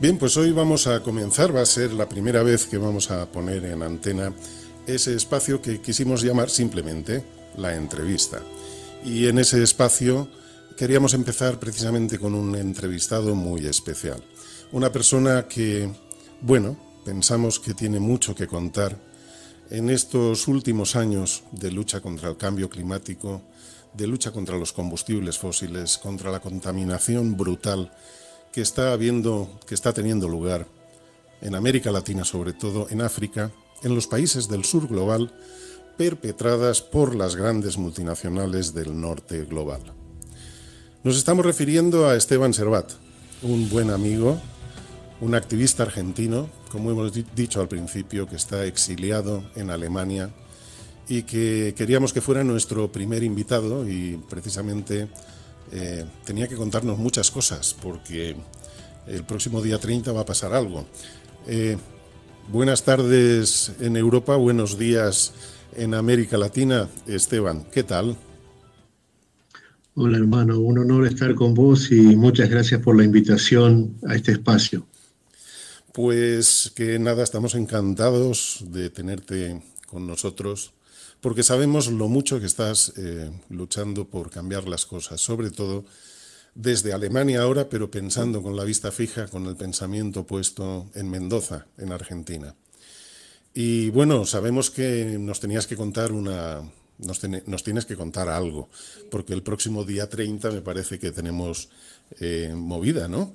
Bien, pues hoy vamos a comenzar, va a ser la primera vez que vamos a poner en antena ese espacio que quisimos llamar simplemente la entrevista. Y en ese espacio queríamos empezar precisamente con un entrevistado muy especial. Una persona que, bueno, pensamos que tiene mucho que contar en estos últimos años de lucha contra el cambio climático, de lucha contra los combustibles fósiles, contra la contaminación brutal que está habiendo, que está teniendo lugar en América Latina, sobre todo en África, en los países del sur global, perpetradas por las grandes multinacionales del norte global. Nos estamos refiriendo a Esteban Servat, un buen amigo, un activista argentino, como hemos dicho al principio, que está exiliado en Alemania y que queríamos que fuera nuestro primer invitado y precisamente eh, tenía que contarnos muchas cosas porque el próximo día 30 va a pasar algo. Eh, buenas tardes en Europa, buenos días en América Latina. Esteban, ¿qué tal? Hola hermano, un honor estar con vos y muchas gracias por la invitación a este espacio. Pues que nada, estamos encantados de tenerte con nosotros porque sabemos lo mucho que estás eh, luchando por cambiar las cosas, sobre todo desde Alemania ahora, pero pensando con la vista fija, con el pensamiento puesto en Mendoza, en Argentina. Y bueno, sabemos que nos tenías que contar una... Nos, tienes que contar algo, porque el próximo día 30 me parece que tenemos eh, movida, ¿no?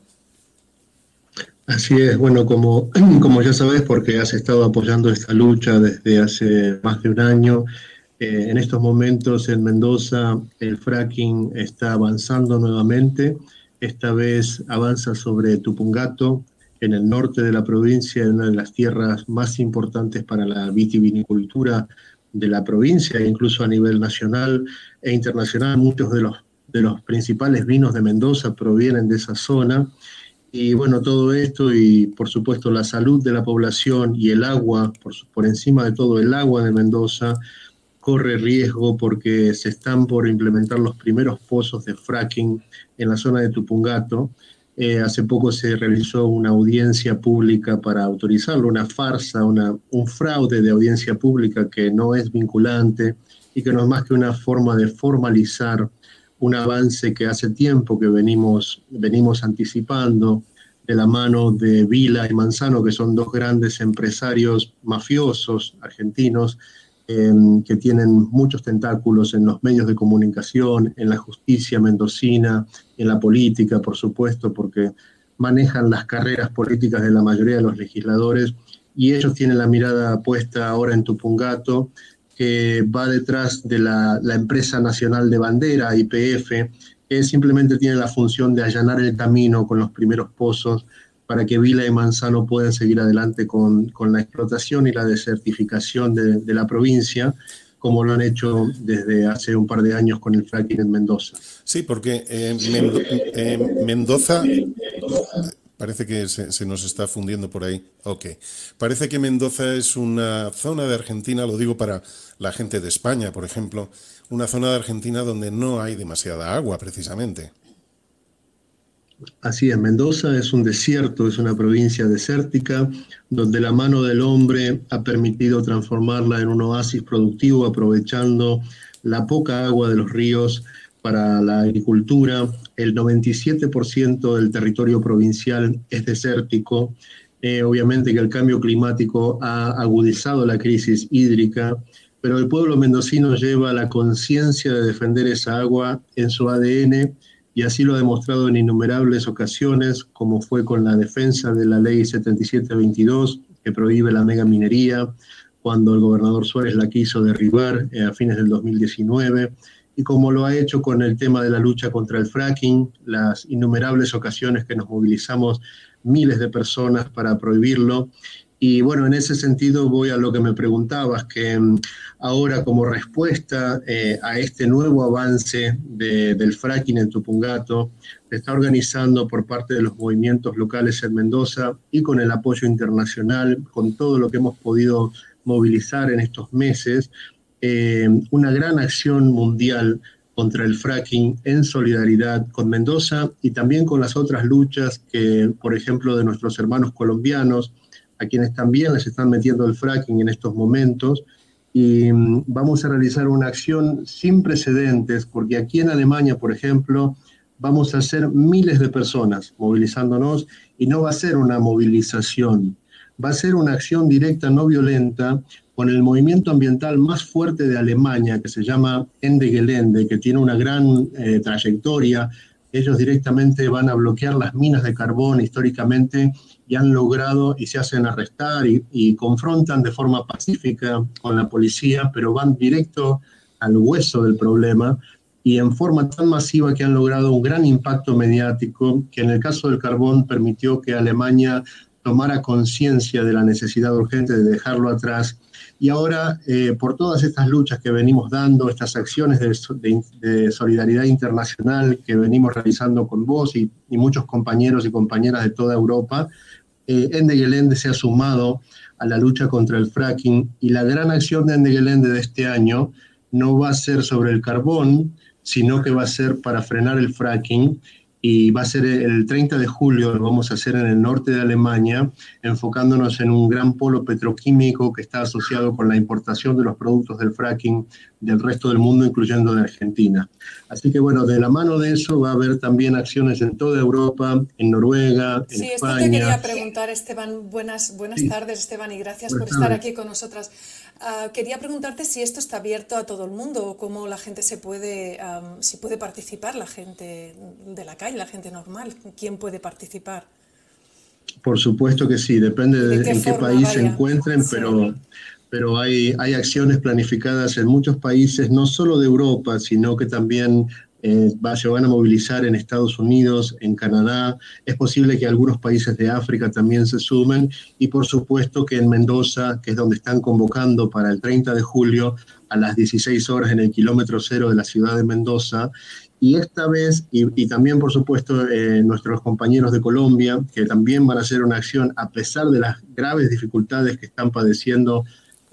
Así es, bueno, como, como ya sabes, porque has estado apoyando esta lucha desde hace más de un año, eh, en estos momentos en Mendoza el fracking está avanzando nuevamente, esta vez avanza sobre Tupungato, en el norte de la provincia, en una de las tierras más importantes para la vitivinicultura de la provincia, incluso a nivel nacional e internacional. Muchos de los, de los principales vinos de Mendoza provienen de esa zona. Y bueno, todo esto y por supuesto la salud de la población y el agua, por, por encima de todo el agua de Mendoza, corre riesgo porque se están por implementar los primeros pozos de fracking en la zona de Tupungato. Eh, hace poco se realizó una audiencia pública para autorizarlo, una farsa, una, un fraude de audiencia pública que no es vinculante y que no es más que una forma de formalizar un avance que hace tiempo que venimos, venimos anticipando de la mano de Vila y Manzano, que son dos grandes empresarios mafiosos argentinos em, que tienen muchos tentáculos en los medios de comunicación, en la justicia mendocina, en la política, por supuesto, porque manejan las carreras políticas de la mayoría de los legisladores y ellos tienen la mirada puesta ahora en Tupungato que va detrás de la, empresa nacional de bandera, IPF, que simplemente tiene la función de allanar el camino con los primeros pozos para que Vila y Manzano puedan seguir adelante con, la explotación y la desertificación de, la provincia, como lo han hecho desde hace un par de años con el fracking en Mendoza. Sí, porque eh, Mendoza Parece que se, nos está fundiendo por ahí. Ok. Parece que Mendoza es una zona de Argentina, lo digo para la gente de España, por ejemplo, una zona de Argentina donde no hay demasiada agua, precisamente. Así es, Mendoza es un desierto, es una provincia desértica, donde la mano del hombre ha permitido transformarla en un oasis productivo, aprovechando la poca agua de los ríos para la agricultura, el 97% del territorio provincial es desértico, eh, obviamente que el cambio climático ha agudizado la crisis hídrica, pero el pueblo mendocino lleva la conciencia de defender esa agua en su ADN y así lo ha demostrado en innumerables ocasiones, como fue con la defensa de la ley 7722 que prohíbe la megaminería, cuando el gobernador Suárez la quiso derribar eh, a fines del 2019 y como lo ha hecho con el tema de la lucha contra el fracking, las innumerables ocasiones que nos movilizamos miles de personas para prohibirlo. Y bueno, en ese sentido voy a lo que me preguntabas, que mm, ahora como respuesta eh, a este nuevo avance del fracking en Tupungato, se está organizando por parte de los movimientos locales en Mendoza y con el apoyo internacional, con todo lo que hemos podido movilizar en estos meses, eh, una gran acción mundial contra el fracking en solidaridad con Mendoza y también con las otras luchas que, por ejemplo, de nuestros hermanos colombianos, a quienes también les están metiendo el fracking en estos momentos. Y mm, vamos a realizar una acción sin precedentes, porque aquí en Alemania, por ejemplo, vamos a ser miles de personas movilizándonos y no va a ser una movilización, va a ser una acción directa, no violenta, con el movimiento ambiental más fuerte de Alemania, que se llama Ende Gelände, que tiene una gran eh, trayectoria. Ellos directamente van a bloquear las minas de carbón históricamente y han logrado y se hacen arrestar y, y confrontan de forma pacífica con la policía, pero van directo al hueso del problema y en forma tan masiva que han logrado un gran impacto mediático que en el caso del carbón permitió que Alemania tomara conciencia de la necesidad urgente de dejarlo atrás y ahora, eh, por todas estas luchas que venimos dando, estas acciones de, solidaridad internacional que venimos realizando con vos y, muchos compañeros y compañeras de toda Europa, eh, Ende se ha sumado a la lucha contra el fracking y la gran acción de Ende de este año no va a ser sobre el carbón, sino que va a ser para frenar el fracking y va a ser el 30 de julio, lo vamos a hacer en el norte de Alemania, enfocándonos en un gran polo petroquímico que está asociado con la importación de los productos del fracking del resto del mundo, incluyendo de Argentina. Así que bueno, de la mano de eso va a haber también acciones en toda Europa, en Noruega, en sí, España. Sí, esto te quería preguntar, Esteban. Buenas, buenas tardes, Esteban, y gracias por estar aquí con nosotras. Ah, quería preguntarte si esto está abierto a todo el mundo o cómo la gente se puede, si puede participar, la gente de la calle, la gente normal, quién puede participar. Por supuesto que sí, depende de, en qué país se encuentren, pero, pero hay, hay acciones planificadas en muchos países, no solo de Europa, sino que también eh, se van a movilizar en Estados Unidos, en Canadá, es posible que algunos países de África también se sumen y por supuesto que en Mendoza, que es donde están convocando para el 30 de julio a las 16 horas en el kilómetro cero de la ciudad de Mendoza. Y esta vez, y, también por supuesto eh, nuestros compañeros de Colombia, que también van a hacer una acción a pesar de las graves dificultades que están padeciendo,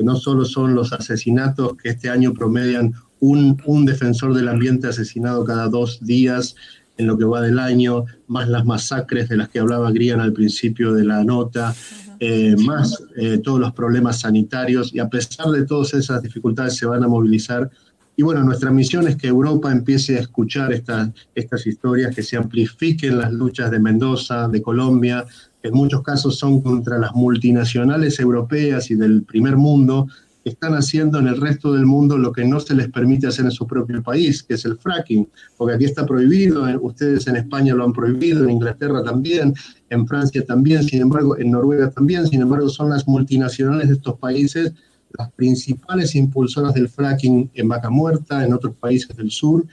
que no solo son los asesinatos que este año promedian un, defensor del ambiente asesinado cada dos días en lo que va del año, más las masacres de las que hablaba Grian al principio de la nota, eh, más eh, todos los problemas sanitarios, y a pesar de todas esas dificultades se van a movilizar. Y bueno, nuestra misión es que Europa empiece a escuchar estas, estas historias, que se amplifiquen las luchas de Mendoza, de Colombia, que en muchos casos son contra las multinacionales europeas y del primer mundo, están haciendo en el resto del mundo lo que no se les permite hacer en su propio país, que es el fracking, porque aquí está prohibido, eh, ustedes en España lo han prohibido, en Inglaterra también, en Francia también, sin embargo, en Noruega también, sin embargo, son las multinacionales de estos países las principales impulsoras del fracking en Vaca Muerta, en otros países del sur,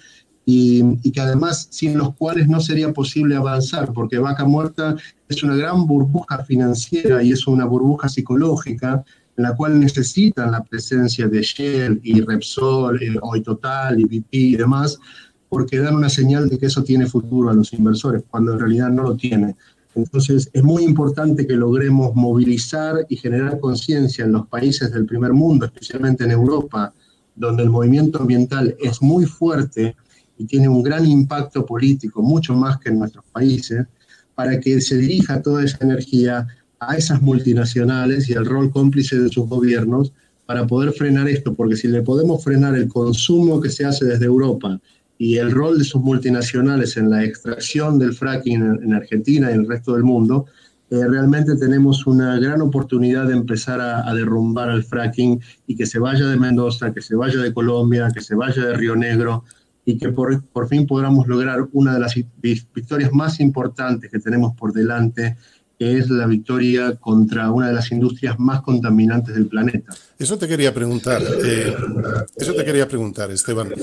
y, y, que además sin los cuales no sería posible avanzar, porque Vaca Muerta es una gran burbuja financiera y es una burbuja psicológica en la cual necesitan la presencia de Shell y Repsol, eh, Hoy Total y BP y demás, porque dan una señal de que eso tiene futuro a los inversores, cuando en realidad no lo tiene. Entonces, es muy importante que logremos movilizar y generar conciencia en los países del primer mundo, especialmente en Europa, donde el movimiento ambiental es muy fuerte y tiene un gran impacto político, mucho más que en nuestros países, para que se dirija toda esa energía a esas multinacionales y al rol cómplice de sus gobiernos para poder frenar esto, porque si le podemos frenar el consumo que se hace desde Europa y el rol de sus multinacionales en la extracción del fracking en, Argentina y en el resto del mundo, eh, realmente tenemos una gran oportunidad de empezar a, derrumbar el fracking y que se vaya de Mendoza, que se vaya de Colombia, que se vaya de Río Negro y que por, por fin podamos lograr una de las victorias más importantes que tenemos por delante que es la victoria contra una de las industrias más contaminantes del planeta. Eso te quería preguntar, eh, eso te quería preguntar, Esteban,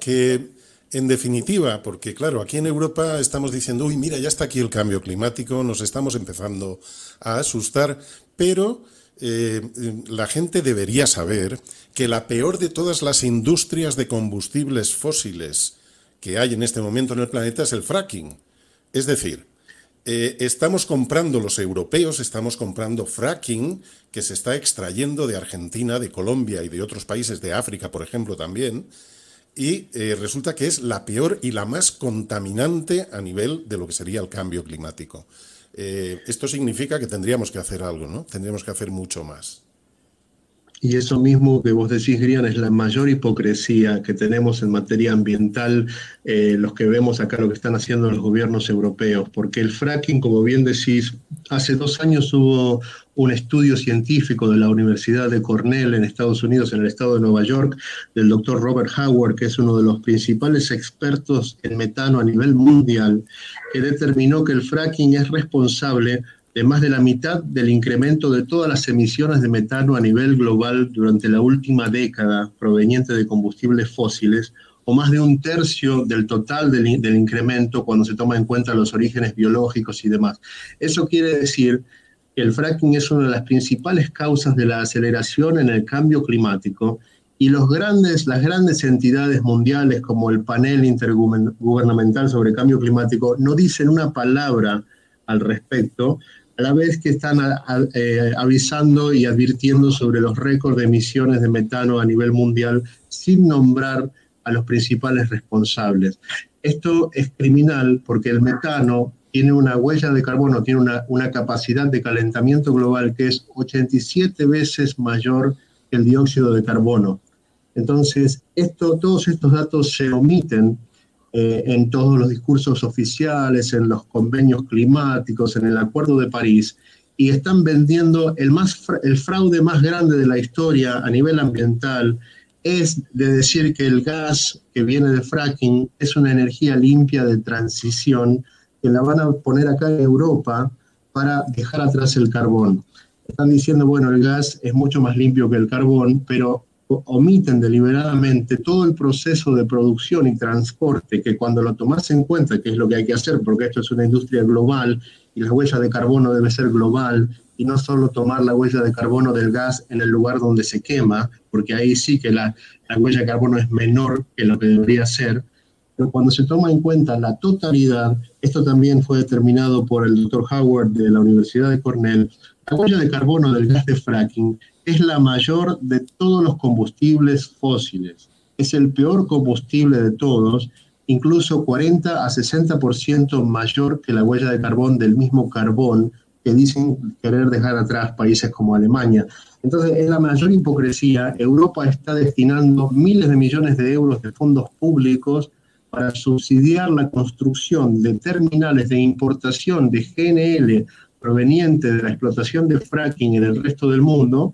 que en definitiva, porque claro, aquí en Europa estamos diciendo, uy, mira, ya está aquí el cambio climático, nos estamos empezando a asustar, pero eh, la gente debería saber que la peor de todas las industrias de combustibles fósiles que hay en este momento en el planeta es el fracking. Es decir, eh, estamos comprando, los europeos estamos comprando fracking que se está extrayendo de Argentina, de Colombia y de otros países de África, por ejemplo, también, y eh, resulta que es la peor y la más contaminante a nivel de lo que sería el cambio climático. Eh, esto significa que tendríamos que hacer algo, ¿no? Tendríamos que hacer mucho más. Y eso mismo que vos decís, Grian, es la mayor hipocresía que tenemos en materia ambiental, eh, los que vemos acá lo que están haciendo los gobiernos europeos, porque el fracking, como bien decís, hace dos años hubo un estudio científico de la Universidad de Cornell en Estados Unidos, en el estado de Nueva York, del doctor Robert Howard, que es uno de los principales expertos en metano a nivel mundial, que determinó que el fracking es responsable de más de la mitad del incremento de todas las emisiones de metano a nivel global durante la última década proveniente de combustibles fósiles, o más de un tercio del total del, incremento cuando se toma en cuenta los orígenes biológicos y demás. Eso quiere decir que el fracking es una de las principales causas de la aceleración en el cambio climático y los grandes, las grandes entidades mundiales como el panel intergubernamental sobre cambio climático no dicen una palabra al respecto, a la vez que están eh, avisando y advirtiendo sobre los récords de emisiones de metano a nivel mundial sin nombrar a los principales responsables. Esto es criminal porque el metano tiene una huella de carbono, tiene una, capacidad de calentamiento global que es 87 veces mayor que el dióxido de carbono. Entonces, todos estos datos se omiten eh, en todos los discursos oficiales, en los convenios climáticos, en el Acuerdo de París, y están vendiendo el, más, el fraude más grande de la historia a nivel ambiental, es de decir que el gas que viene de fracking es una energía limpia de transición que la van a poner acá en Europa para dejar atrás el carbón. Están diciendo, bueno, el gas es mucho más limpio que el carbón, pero omiten deliberadamente todo el proceso de producción y transporte, que cuando lo tomas en cuenta, que es lo que hay que hacer, porque esto es una industria global y la huella de carbono debe ser global, y no solo tomar la huella de carbono del gas en el lugar donde se quema, porque ahí sí que la, la huella de carbono es menor que lo que debería ser, pero cuando se toma en cuenta la totalidad, esto también fue determinado por el doctor Howard de la Universidad de Cornell, la huella de carbono del gas de fracking es la mayor de todos los combustibles fósiles. Es el peor combustible de todos, incluso 40 a 60% mayor que la huella de carbón del mismo carbón que dicen querer dejar atrás países como Alemania. Entonces, es la mayor hipocresía. Europa está destinando miles de millones de euros de fondos públicos para subsidiar la construcción de terminales de importación de GNL proveniente de la explotación de fracking en el resto del mundo,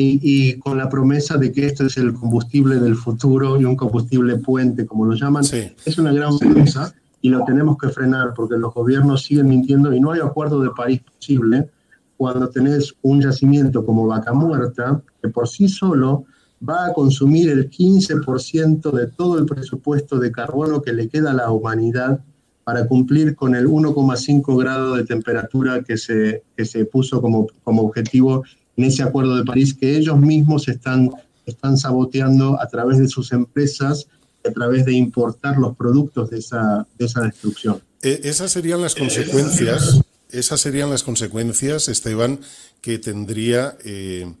y, con la promesa de que este es el combustible del futuro y un combustible puente, como lo llaman, es una gran promesa y lo tenemos que frenar porque los gobiernos siguen mintiendo y no hay acuerdo de París posible cuando tenés un yacimiento como Vaca Muerta, que por sí solo va a consumir el 15% de todo el presupuesto de carbono que le queda a la humanidad para cumplir con el 1,5 grado de temperatura que se, que se puso como, como objetivo en ese acuerdo de París que ellos mismos están, están saboteando a través de sus empresas, a través de importar los productos de esa, de esa destrucción. E, esas serían las consecuencias, esas serían las consecuencias, Esteban, que tendría eh,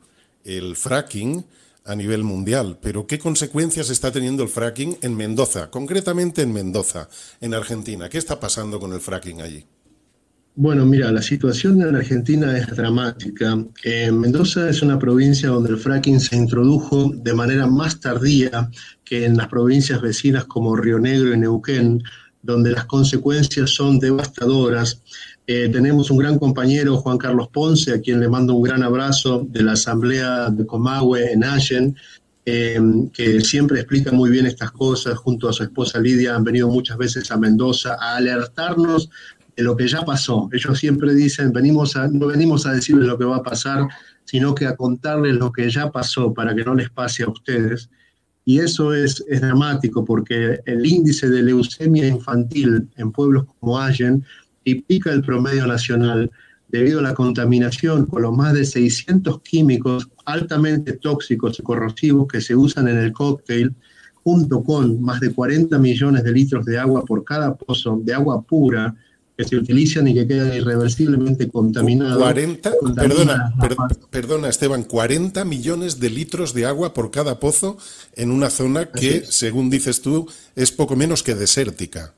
el fracking a nivel mundial. Pero ¿qué consecuencias está teniendo el fracking en Mendoza, concretamente en Mendoza, en Argentina? ¿Qué está pasando con el fracking allí? Bueno, mira, la situación en Argentina es dramática. Mendoza es una provincia donde el fracking se introdujo de manera más tardía que en las provincias vecinas como Río Negro y Neuquén, donde las consecuencias son devastadoras. Eh, tenemos un gran compañero, Juan Carlos Ponce, a quien le mando un gran abrazo de la Asamblea de Comahue en Allen, eh, que siempre explica muy bien estas cosas, junto a su esposa Lidia, han venido muchas veces a Mendoza a alertarnos de lo que ya pasó. Ellos siempre dicen, venimos a, no venimos a decirles lo que va a pasar, sino que a contarles lo que ya pasó para que no les pase a ustedes. Y eso es, es dramático porque el índice de leucemia infantil en pueblos como Allen triplica el promedio nacional debido a la contaminación con los más de 600 químicos altamente tóxicos y corrosivos que se usan en el cóctel, junto con más de 40 millones de litros de agua por cada pozo de agua pura que se utilizan y que quedan irreversiblemente contaminados. 40, perdona, perdona Esteban, 40 millones de litros de agua por cada pozo en una zona que, según dices tú, es poco menos que desértica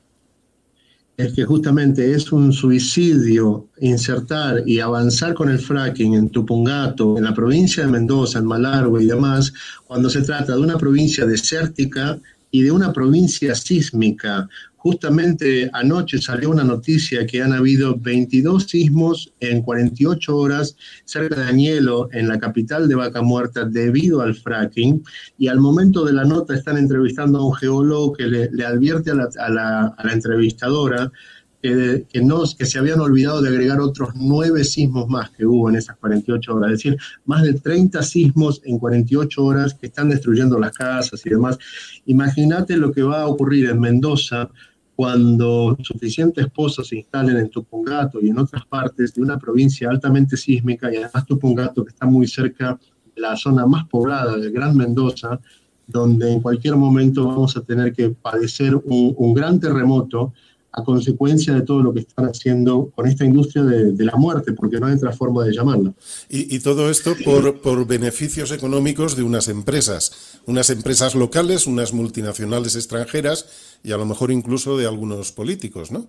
es que justamente es un suicidio insertar y avanzar con el fracking en Tupungato, en la provincia de Mendoza, en Malargüe y demás, cuando se trata de una provincia desértica y de una provincia sísmica. Justamente anoche salió una noticia que han habido 22 sismos en 48 horas cerca de Añelo, en la capital de Vaca Muerta, debido al fracking. Y al momento de la nota están entrevistando a un geólogo que le, advierte a la, entrevistadora que, que se habían olvidado de agregar otros nueve sismos más que hubo en esas 48 horas, es decir, más de 30 sismos en 48 horas que están destruyendo las casas y demás. Imagínate lo que va a ocurrir en Mendoza cuando suficientes pozos se instalen en Tupungato y en otras partes de una provincia altamente sísmica, y además Tupungato, que está muy cerca de la zona más poblada del Gran Mendoza, donde en cualquier momento vamos a tener que padecer un, un gran terremoto a consecuencia de todo lo que están haciendo con esta industria de, la muerte, porque no hay otra forma de llamarla. Y, todo esto por, por, beneficios económicos de unas empresas, unas empresas locales, unas multinacionales extranjeras y a lo mejor incluso de algunos políticos, ¿no?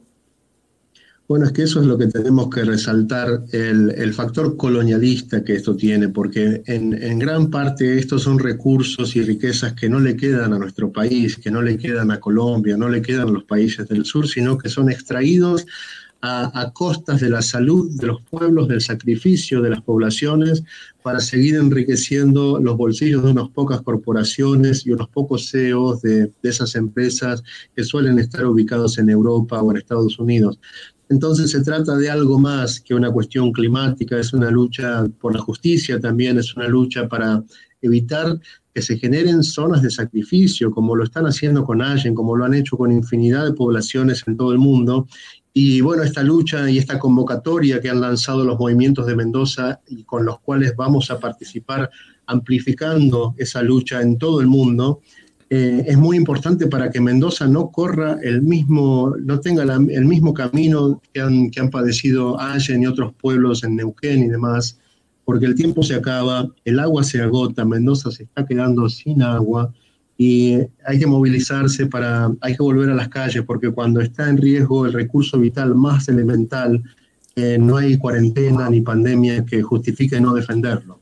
Bueno, es que eso es lo que tenemos que resaltar, el, factor colonialista que esto tiene, porque en, gran parte estos son recursos y riquezas que no le quedan a nuestro país, que no le quedan a Colombia, no le quedan a los países del sur, sino que son extraídos a, a, costas de la salud de los pueblos, del sacrificio de las poblaciones, para seguir enriqueciendo los bolsillos de unas pocas corporaciones y unos pocos CEOs de, de esas empresas que suelen estar ubicados en Europa o en Estados Unidos. Entonces se trata de algo más que una cuestión climática, es una lucha por la justicia también, es una lucha para evitar que se generen zonas de sacrificio, como lo están haciendo con Allen, como lo han hecho con infinidad de poblaciones en todo el mundo. Y bueno, esta lucha y esta convocatoria que han lanzado los movimientos de Mendoza y con los cuales vamos a participar amplificando esa lucha en todo el mundo, eh, es muy importante para que Mendoza no corra el mismo, no tenga el mismo camino que han, que han padecido Allen y otros pueblos en Neuquén y demás, porque el tiempo se acaba, el agua se agota, Mendoza se está quedando sin agua y hay que movilizarse para, hay que volver a las calles, porque cuando está en riesgo el recurso vital más elemental, eh, no hay cuarentena ni pandemia que justifique no defenderlo.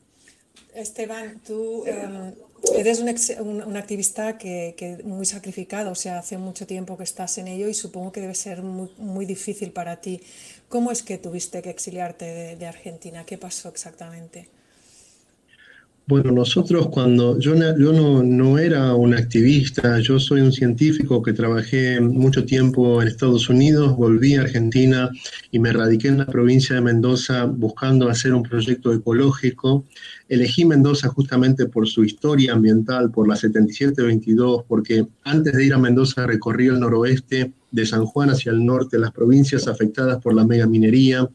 Esteban, tú em, Eres un, activista que, muy sacrificado, o sea, hace mucho tiempo que estás en ello y supongo que debe ser muy, difícil para ti. ¿Cómo es que tuviste que exiliarte de, Argentina? ¿Qué pasó exactamente? Bueno, nosotros cuando yo, yo no, no, era un activista, yo soy un científico que trabajé mucho tiempo en Estados Unidos, volví a Argentina y me radiqué en la provincia de Mendoza buscando hacer un proyecto ecológico. Elegí Mendoza justamente por su historia ambiental, por la 7722, porque antes de ir a Mendoza recorrí el noroeste de San Juan hacia el norte, las provincias afectadas por la megaminería,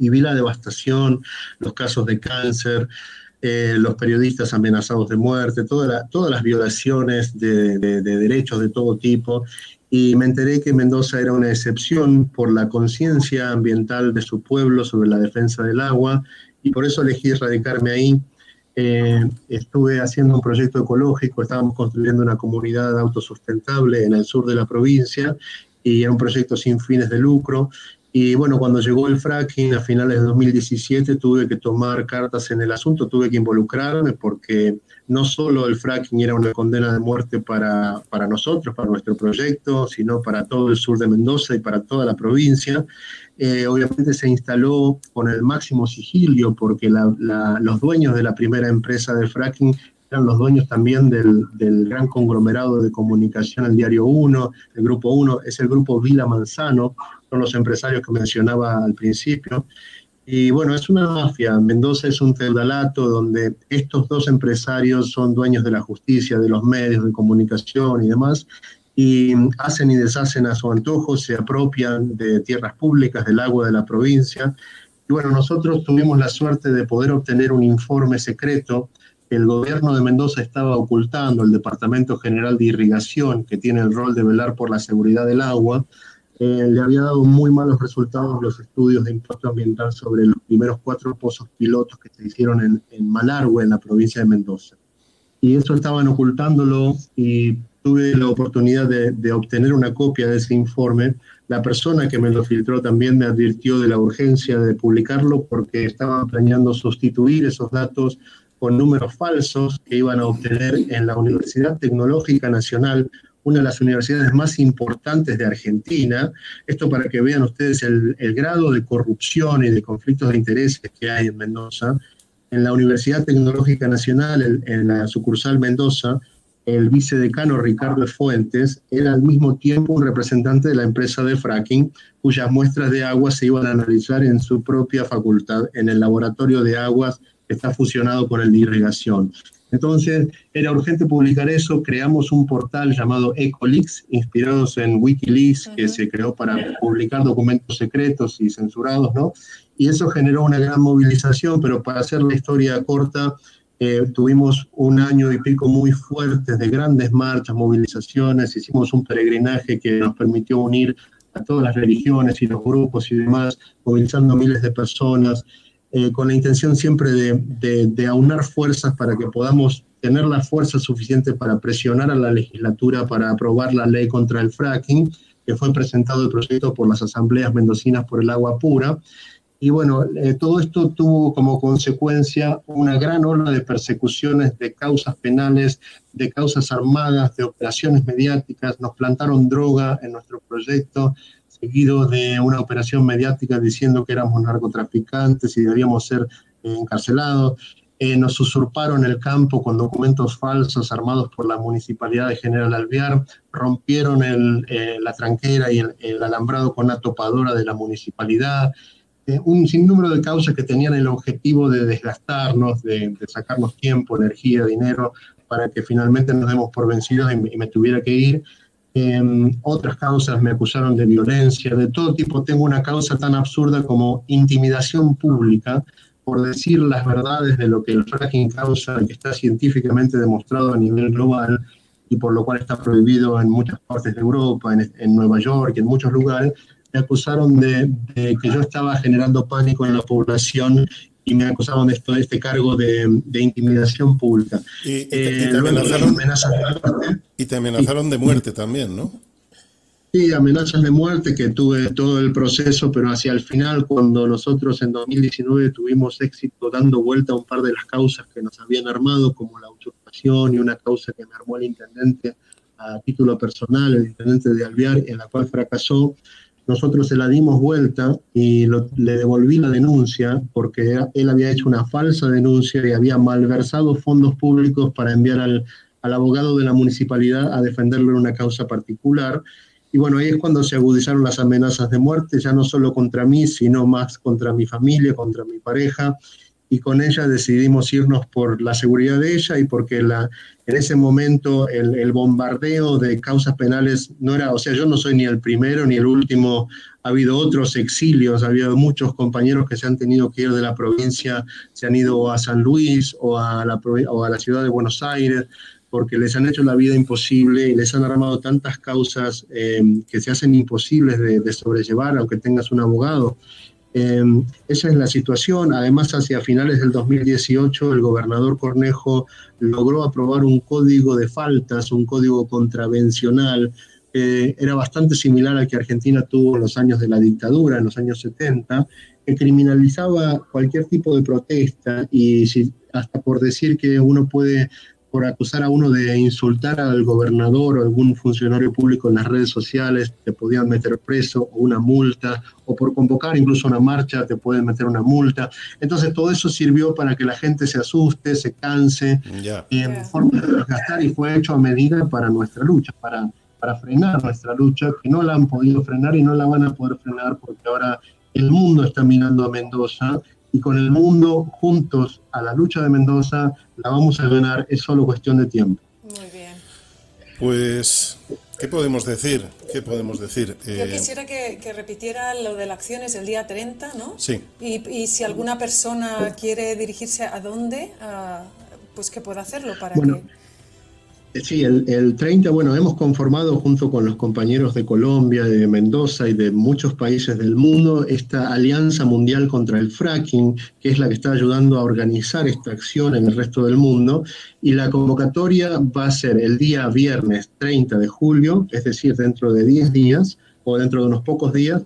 y vi la devastación, los casos de cáncer, eh, los periodistas amenazados de muerte, todas las violaciones de, de derechos de todo tipo. Y me enteré que Mendoza era una excepción por la conciencia ambiental de su pueblo sobre la defensa del agua y por eso elegí radicarme ahí. Eh, estuve haciendo un proyecto ecológico, estábamos construyendo una comunidad autosustentable en el sur de la provincia y era un proyecto sin fines de lucro. Y bueno, cuando llegó el fracking a finales de 2017 tuve que tomar cartas en el asunto, tuve que involucrarme porque no solo el fracking era una condena de muerte para, para nosotros, para nuestro proyecto, sino para todo el sur de Mendoza y para toda la provincia. Eh, obviamente se instaló con el máximo sigilio porque los dueños de la primera empresa de fracking eran los dueños también del, gran conglomerado de comunicación, el Diario 1, el Grupo 1, es el Grupo Vila Manzano, son los empresarios que mencionaba al principio. Y bueno, es una mafia. Mendoza es un feudalato donde estos dos empresarios son dueños de la justicia, de los medios de comunicación y demás, y hacen y deshacen a su antojo, se apropian de tierras públicas, del agua de la provincia. Y bueno, nosotros tuvimos la suerte de poder obtener un informe secreto el gobierno de Mendoza estaba ocultando, el Departamento General de Irrigación, que tiene el rol de velar por la seguridad del agua, eh, le había dado muy malos resultados los estudios de impacto ambiental sobre los primeros cuatro pozos pilotos que se hicieron en, en Malargüe, en la provincia de Mendoza. Y eso estaban ocultándolo y tuve la oportunidad de, de, obtener una copia de ese informe. La persona que me lo filtró también me advirtió de la urgencia de publicarlo porque estaban planeando sustituir esos datos con números falsos que iban a obtener en la Universidad Tecnológica Nacional una de las universidades más importantes de Argentina. Esto para que vean ustedes el, grado de corrupción y de conflictos de intereses que hay en Mendoza. En la Universidad Tecnológica Nacional, en, en la sucursal Mendoza, el vicedecano Ricardo Fuentes era al mismo tiempo un representante de la empresa de fracking, cuyas muestras de agua se iban a analizar en su propia facultad, en el laboratorio de aguas está fusionado con el de irrigación. Entonces, era urgente publicar eso. Creamos un portal llamado Ecolix, inspirados en Wikileaks, uh -huh. que se creó para publicar documentos secretos y censurados, ¿no? Y eso generó una gran movilización, pero para hacer la historia corta, eh, tuvimos un año y pico muy fuertes de grandes marchas, movilizaciones, hicimos un peregrinaje que nos permitió unir a todas las religiones y los grupos y demás, movilizando miles de personas eh, con la intención siempre de, de, aunar fuerzas para que podamos tener la fuerza suficiente para presionar a la legislatura para aprobar la ley contra el fracking, que fue presentado el proyecto por las asambleas mendocinas por el agua pura. Y bueno, eh, todo esto tuvo como consecuencia una gran ola de persecuciones, de causas penales, de causas armadas, de operaciones mediáticas. Nos plantaron droga en nuestro proyecto, seguido de una operación mediática diciendo que éramos narcotraficantes y debíamos ser eh, encarcelados. Eh, nos usurparon el campo con documentos falsos armados por la municipalidad de General Alvear, rompieron el, eh, la tranquera y el, el, alambrado con una topadora de la municipalidad, eh, un sinnúmero de causas que tenían el objetivo de desgastarnos, de, de, sacarnos tiempo, energía, dinero, para que finalmente nos demos por vencidos y, y me tuviera que ir. Eh, otras causas me acusaron de violencia, de todo tipo. Tengo una causa tan absurda como intimidación pública por decir las verdades de lo que el fracking causa, que está científicamente demostrado a nivel global y por lo cual está prohibido en muchas partes de Europa, en, en Nueva York y en muchos lugares, me acusaron de, de, que yo estaba generando pánico en la población y me acusaron de esto, de este cargo de, de intimidación pública. Y, eh, y te, amenazaron, y te amenazaron de muerte también, ¿no? Sí, amenazas de muerte que tuve todo el proceso, pero hacia el final, cuando nosotros en 2019 tuvimos éxito dando vuelta a un par de las causas que nos habían armado, como la usurpación y una causa que me armó el intendente a título personal, el intendente de Alvear, en la cual fracasó, nosotros se la dimos vuelta y le devolví la denuncia porque él había hecho una falsa denuncia y había malversado fondos públicos para enviar al, al abogado de la municipalidad a defenderlo en una causa particular. Y bueno, ahí es cuando se agudizaron las amenazas de muerte, ya no solo contra mí, sino más contra mi familia, contra mi pareja. Y con ella decidimos irnos por la seguridad de ella y porque la, en ese momento el, el, bombardeo de causas penales no era, o sea, yo no soy ni el primero ni el último, ha habido otros exilios, ha habido muchos compañeros que se han tenido que ir de la provincia, se han ido a San Luis o a la, o a la ciudad de Buenos Aires, porque les han hecho la vida imposible y les han armado tantas causas eh, que se hacen imposibles de, de, sobrellevar, aunque tengas un abogado. Eh, esa es la situación. Además, hacia finales del 2018, el gobernador Cornejo logró aprobar un código de faltas, un código contravencional, eh, era bastante similar al que Argentina tuvo en los años de la dictadura, en los años 70, que criminalizaba cualquier tipo de protesta y si, hasta por decir que uno puede por acusar a uno de insultar al gobernador o algún funcionario público en las redes sociales, te podían meter preso o una multa, o por convocar incluso una marcha te pueden meter una multa. Entonces todo eso sirvió para que la gente se asuste, se canse, yeah. y en forma de desgastar y fue hecho a medida para nuestra lucha, para, para frenar nuestra lucha, que no la han podido frenar y no la van a poder frenar porque ahora el mundo está mirando a Mendoza y con el mundo juntos a la lucha de Mendoza la vamos a ganar, es solo cuestión de tiempo. Muy bien. Pues, ¿qué podemos decir? ¿Qué podemos decir? Yo eh... quisiera que, que, repitiera lo de la acción es el día 30, ¿no? Sí. Y, y si alguna persona quiere dirigirse a dónde, uh, pues que pueda hacerlo para bueno. que... Sí, el, 30, bueno, hemos conformado junto con los compañeros de Colombia, de Mendoza y de muchos países del mundo esta Alianza Mundial contra el Fracking, que es la que está ayudando a organizar esta acción en el resto del mundo. Y la convocatoria va a ser el día viernes 30 de julio, es decir, dentro de 10 días o dentro de unos pocos días,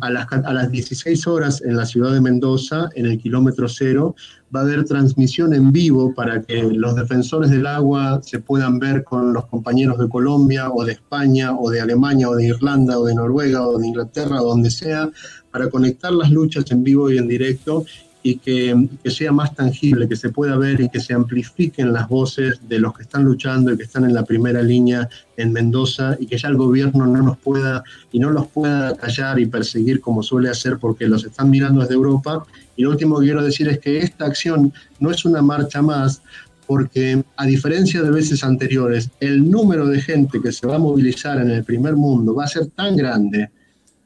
a, las, a las 16 horas en la ciudad de Mendoza, en el kilómetro cero, va a haber transmisión en vivo para que los defensores del agua se puedan ver con los compañeros de Colombia o de España o de Alemania o de Irlanda o de Noruega o de Inglaterra o donde sea, para conectar las luchas en vivo y en directo y que, sea más tangible, que se pueda ver y que se amplifiquen las voces de los que están luchando y que están en la primera línea en Mendoza y que ya el gobierno no nos pueda y no los pueda callar y perseguir como suele hacer porque los están mirando desde Europa. Y lo último que quiero decir es que esta acción no es una marcha más, porque a diferencia de veces anteriores, el número de gente que se va a movilizar en el primer mundo va a ser tan grande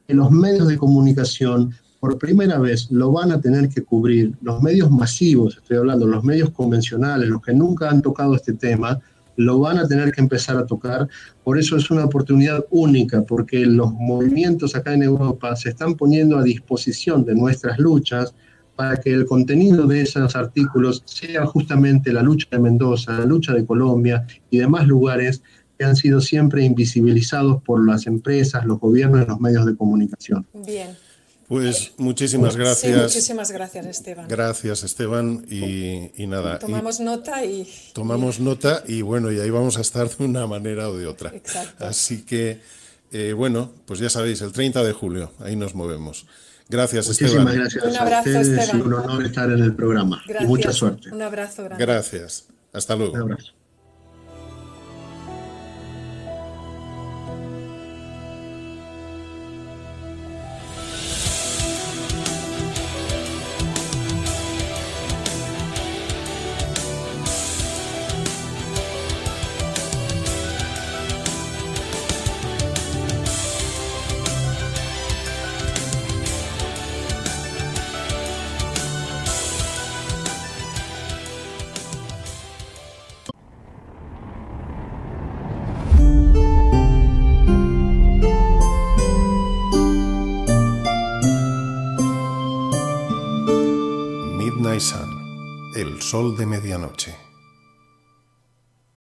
que los medios de comunicación por primera vez lo van a tener que cubrir los medios masivos, estoy hablando, los medios convencionales, los que nunca han tocado este tema, lo van a tener que empezar a tocar. Por eso es una oportunidad única, porque los movimientos acá en Europa se están poniendo a disposición de nuestras luchas para que el contenido de esos artículos sea justamente la lucha de Mendoza, la lucha de Colombia y demás lugares que han sido siempre invisibilizados por las empresas, los gobiernos y los medios de comunicación. Bien. Pues muchísimas gracias. muchísimas gracias, Esteban. Gracias, Esteban. Y, nada. Tomamos nota y. Tomamos nota y bueno, y ahí vamos a estar de una manera o de otra. Exacto. Así que, eh, bueno, pues ya sabéis, el 30 de julio, ahí nos movemos. Gracias, Muchísimas Esteban. gracias. Un abrazo, Esteban. un honor estar en el programa. Y mucha suerte. Un abrazo grande. Gracias. Hasta luego. Un abrazo. Sol de medianoche.